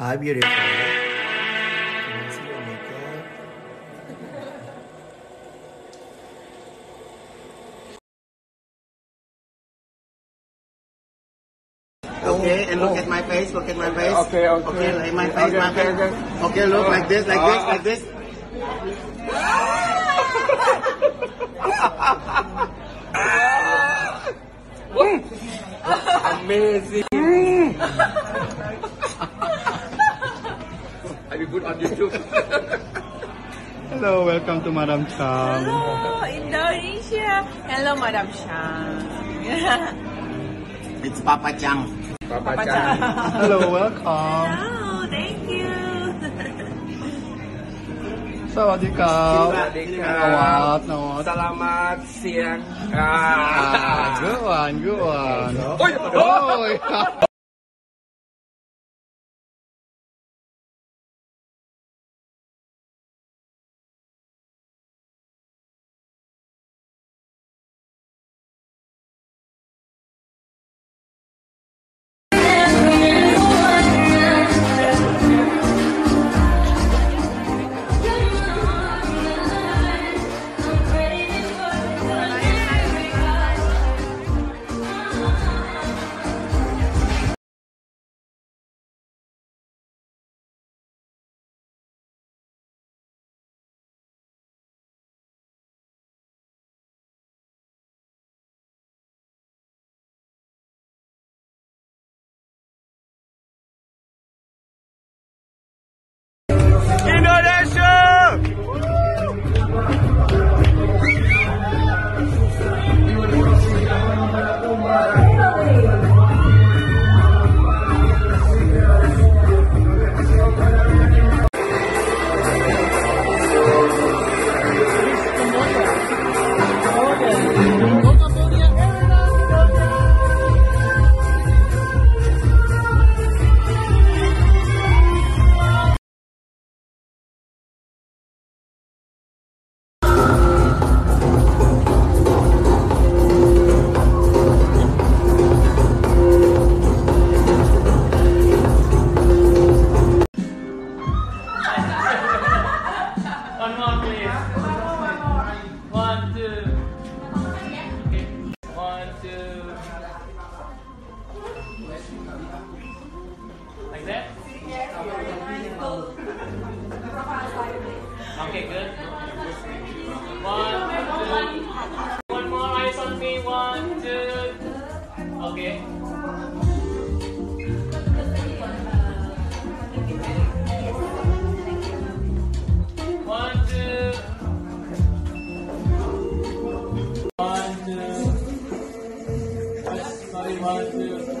Hi, I see your makeup? Okay, and look at my face. Look at my face. Okay, okay. Okay, like my face, Okay, my okay, face. okay. Okay, look like this, like this, like this. Amazing. Mm. put on YouTube. Hello, welcome to Madam Chang. Hello, Indonesia. Hello, Madam Chang. it's Papa Chang. Papa, Chang. Hello, welcome. Hello, thank you. Selamat siang. Selamat siang. Selamat siang. Ah, good one, good one. One, two. One more eyes on me. One, two. Okay. One, two. One, two. One, two.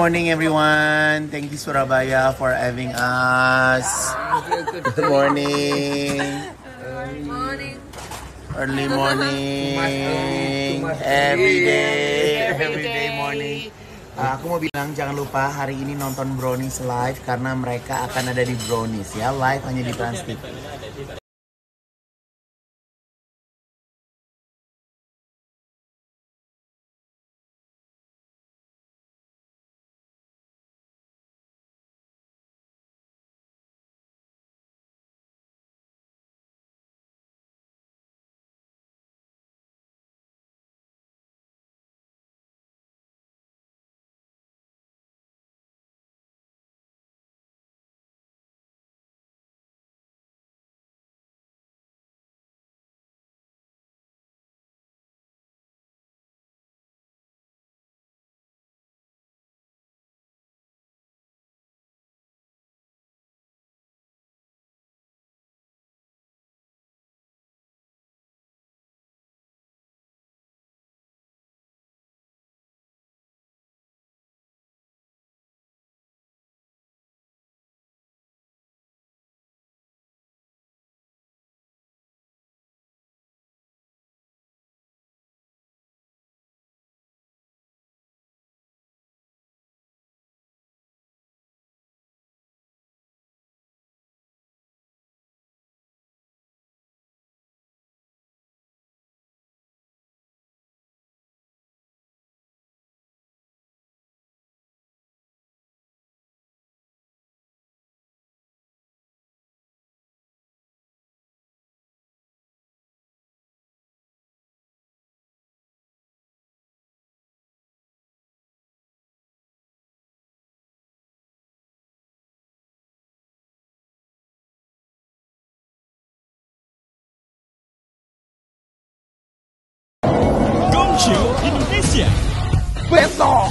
morning, everyone. Thank you, Surabaya, for having us. Good morning. Morning. Early morning. Every day. Every day morning. Ah, Aku mau bilang jangan lupa hari ini nonton Brownies live karena mereka akan ada di Brownies ya live hanya di Trans TV. Indonesia.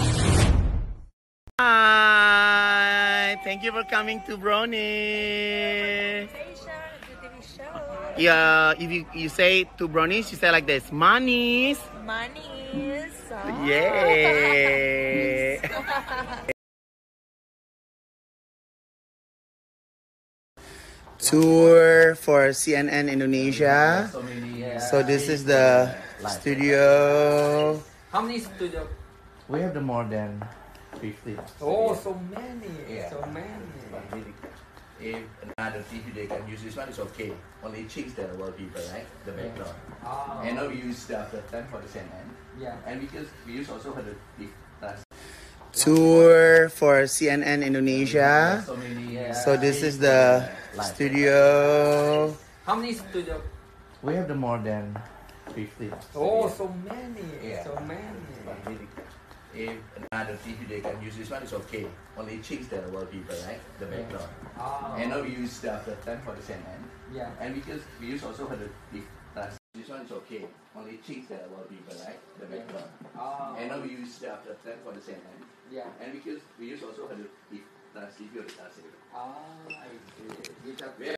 Hi, thank you for coming to Brownies. Yeah, if you, you say to Brownies, you say like this, Manis. Money is so. Yay! Tour for CNN Indonesia. So So this is the studio. How many studio? We have the more than 50. Oh, so many. Yeah. So many. But really, if another TV they can use this one, it's okay. Only change the wallpaper, right? The background. Oh. And now we use the after 10 for the CNN. Yeah. And because we use also for the big plus. Tour for CNN Indonesia. So many. uh, So this is the studio. How many studio? We have the more than 50. Oh, so many. Yeah. So many. But really, if another TV they can use this one, it's okay. Only change the wallpaper, right? The background. Oh. And now we use the after 10 for the CNN. Yeah. And because we use also for the big plus. This one is okay. Only change the wallpaper, right? The background. Oh. And now we use the after 10 for the CNN. Yeah. And because we use also for the big plus if you're the classic. Oh, ah, I see. Yeah.